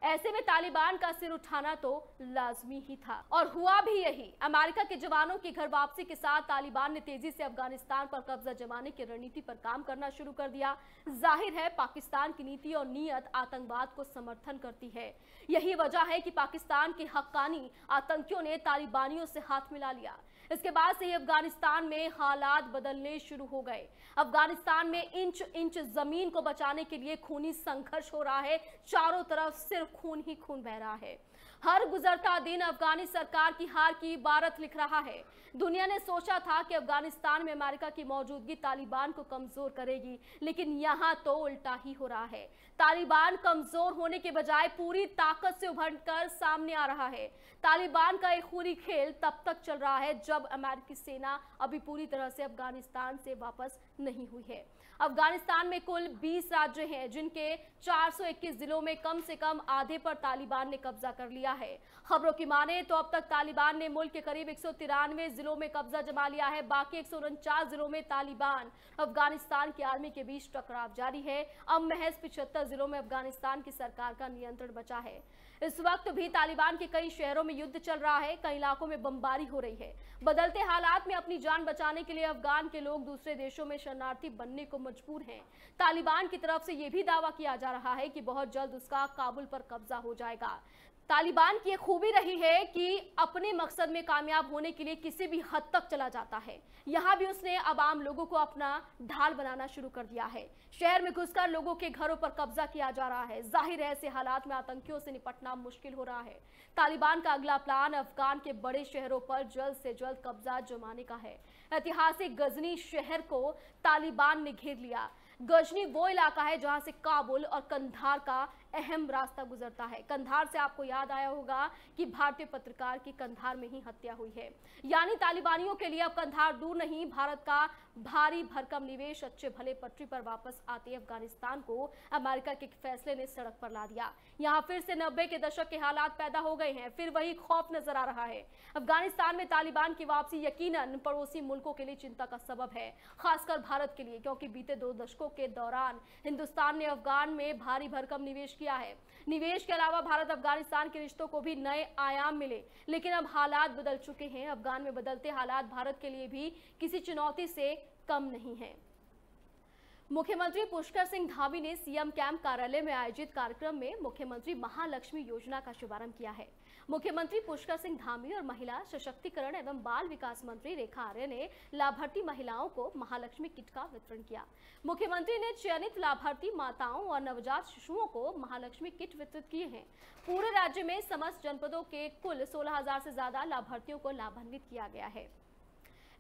[SPEAKER 6] ऐसे में तालिबान का सिर उठाना तो लाजमी ही था। और हुआ भी यही, अमेरिका के जवानों की घर वापसी के साथ तालिबान ने तेज़ी से अफ़गानिस्तान पर कब्जा जमाने की रणनीति पर काम करना शुरू कर दिया। ज़ाहिर है, पाकिस्तान की नीति और नीयत आतंकवाद को समर्थन करती है। यही वजह है कि पाकिस्तान के हक्कानी आतंकियों ने तालिबानियों से हाथ मिला लिया। इसके बाद से ही अफ़गानिस्तान में हालात बदलने शुरू हो गए। अफ़गानिस्तान में इंच इंच ज़मीन को बचाने के लिए खूनी संघर्ष हो रहा है। चारों तरफ़ सिर्फ़ खून ही खून बह रहा है। हर गुजरता दिन अफगानी सरकार की हार की इबारत लिख रहा है। दुनिया ने सोचा था कि अफ़गानिस्तान में अमेरिका की मौजूदगी तालिबान को कमज़ोर करेगी, लेकिन यहाँ तो उल्टा ही हो रहा है। तालिबान कमज़ोर होने के बजाय पूरी ताकत से उभरकर सामने आ रहा है। तालिबान का एक खूनी खेल तब तक चल रहा है जब अमेरिकी सेना अभी पूरी तरह से अफ़गानिस्तान से वापस नहीं हुई है। अफ़गानिस्तान में कुल 20 राज्य हैं, जिनके 421 जिलों में कम से कम आधे पर तालिबान ने कब्जा कर लिया है। खबरों की माने तो अब तक तालिबान ने मुल्क के करीब एक सौ तिरानवे जिलों में कब्जा जमा लिया है, बाकी एक सौ उनचास जिलों में तालिबान अफ़गानिस्तान की आर्मी के बीच टकराव जारी है। अब महज पिछहत्तर जिलों में अफ़गानिस्तान की सरकार का नियंत्रण बचा है। इस वक्त भी तालिबान के कई शहरों में युद्ध चल रहा है, कई इलाकों में बमबारी हो रही है। बदलते हालात में अपनी जान बचाने के लिए अफगान के लोग दूसरे देशों में शरणार्थी बनने को मजबूर हैं। तालिबान की तरफ़ से यह भी दावा किया जा रहा है कि बहुत जल्द उसका काबुल पर कब्जा हो जाएगा। तालिबान की एक खूबी रही है कि अपने मकसद में कामयाब होने के लिए किसी भी हद तक चला जाता है। यहाँ भी उसने अब आम लोगों को अपना ढाल बनाना शुरू कर दिया है। शहर में घुसकर लोगों के घरों पर कब्जा किया जा रहा है। ज़ाहिर है, ऐसे हालात में आतंकियों से निपटना मुश्किल हो रहा है। तालिबान का अगला प्लान अफगान के बड़े शहरों पर जल्द से जल्द कब्जा जमाने का है। ऐतिहासिक गजनी शहर को तालिबान ने घेर लिया। गजनी वो इलाका है जहाँ से काबुल और कंधार का अहम रास्ता गुजरता है। कंधार से आपको याद आया होगा कि भारतीय पत्रकार की कंधार में ही हत्या हुई है। यानी तालिबानियों के लिए अब कंधार दूर नहीं, भारत का भारी भरकम निवेश अच्छे भले पटरी पर वापस आते अफ़गानिस्तान को अमेरिका के फैसले ने सड़क पर ला दिया। यहाँ फिर से नब्बे के दशक के हालात पैदा हो गए हैं, फिर वही खौफ नज़र आ रहा है। अफ़गानिस्तान में तालिबान की वापसी यकीनन पड़ोसी मुल्कों के लिए चिंता का सबब है, खासकर भारत के लिए, क्योंकि बीते दो दशकों के दौरान हिंदुस्तान ने अफगान में भारी भरकम निवेश किया है। निवेश के अलावा भारत अफ़गानिस्तान के रिश्तों को भी नए आयाम मिले, लेकिन अब हालात बदल चुके हैं। अफगान में बदलते हालात भारत के लिए भी किसी चुनौती से कम नहीं है। मुख्यमंत्री पुष्कर सिंह धामी ने सीएम कैंप कार्यालय में आयोजित कार्यक्रम में मुख्यमंत्री महालक्ष्मी योजना का शुभारंभ किया है। मुख्यमंत्री पुष्कर सिंह धामी और महिला सशक्तिकरण एवं बाल विकास मंत्री रेखा आर्य ने लाभार्थी महिलाओं को महालक्ष्मी किट का वितरण किया। मुख्यमंत्री ने चयनित लाभार्थी माताओं और नवजात शिशुओं को महालक्ष्मी किट वितरित किए हैं। पूरे राज्य में समस्त जनपदों के कुल सोलह से ज़्यादा लाभार्थियों को लाभान्वित किया गया है।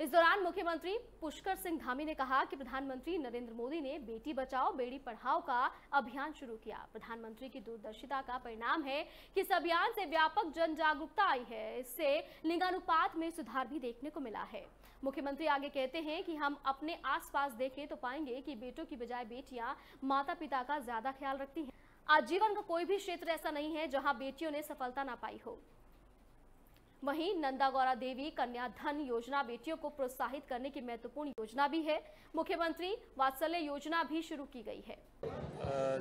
[SPEAKER 6] इस दौरान मुख्यमंत्री पुष्कर सिंह धामी ने कहा कि प्रधानमंत्री नरेंद्र मोदी ने बेटी बचाओ, बेटी पढ़ाओ का अभियान शुरू किया। प्रधानमंत्री की दूरदर्शिता का परिणाम है कि इस अभियान से व्यापक जन जागरूकता आई है। इससे लिंगानुपात में सुधार भी देखने को मिला है। मुख्यमंत्री आगे कहते हैं कि हम अपने आसपास देखें तो पाएँगे कि बेटों की बजाय बेटियाँ माता पिता का ज़्यादा ख्याल रखती हैं। आजीवन का कोई भी क्षेत्र ऐसा नहीं है जहाँ बेटियों ने सफलता ना पाई हो। वहीं नंदा गौरा देवी कन्या धन योजना बेटियों को प्रोत्साहित करने की महत्वपूर्ण योजना भी है। मुख्यमंत्री वात्सल्य योजना भी शुरू की गई है।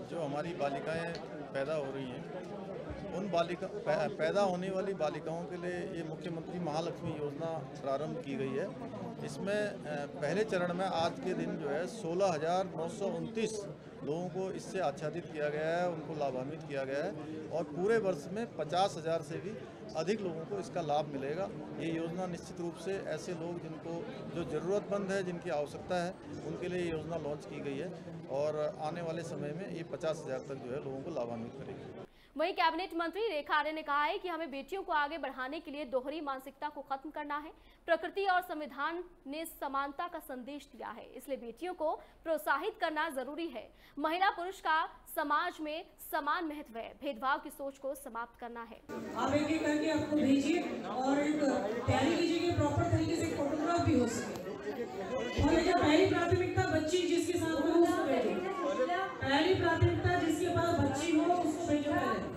[SPEAKER 9] जो हमारी बालिकाएँ पैदा हो रही हैं, उन बालिका पैदा होने वाली बालिकाओं के लिए ये मुख्यमंत्री महालक्ष्मी योजना प्रारंभ की गई है। इसमें पहले चरण में आज के दिन जो है सोलह लोगों को इससे आच्छादित किया गया है, उनको लाभान्वित किया गया है और पूरे वर्ष में पचास हज़ार से भी अधिक लोगों को इसका लाभ मिलेगा। ये योजना निश्चित रूप से ऐसे लोग जिनको, जो ज़रूरतमंद है, जिनकी आवश्यकता है, उनके लिए ये योजना लॉन्च की गई है और आने वाले समय में ये पचास हज़ार तक जो है लोगों को लाभान्वित करेगी।
[SPEAKER 6] वहीं कैबिनेट मंत्री रेखा आर्य ने कहा है कि हमें बेटियों को आगे बढ़ाने के लिए दोहरी मानसिकता को खत्म करना है। प्रकृति और संविधान ने समानता का संदेश दिया है, इसलिए बेटियों को प्रोत्साहित करना ज़रूरी है। महिला पुरुष का समाज में समान महत्व है, भेदभाव की सोच को समाप्त करना है।
[SPEAKER 10] आप एक एक करके आपको भेजिए और तैयारी कीजिए प्रॉपर तरीके से फोटोग्राफ भी हो सके। और पहली प्राथमिकता बच्ची जिसके साथ उसको पहली प्राथमिकता जिसके पास बच्ची हो उसको भेजो पहले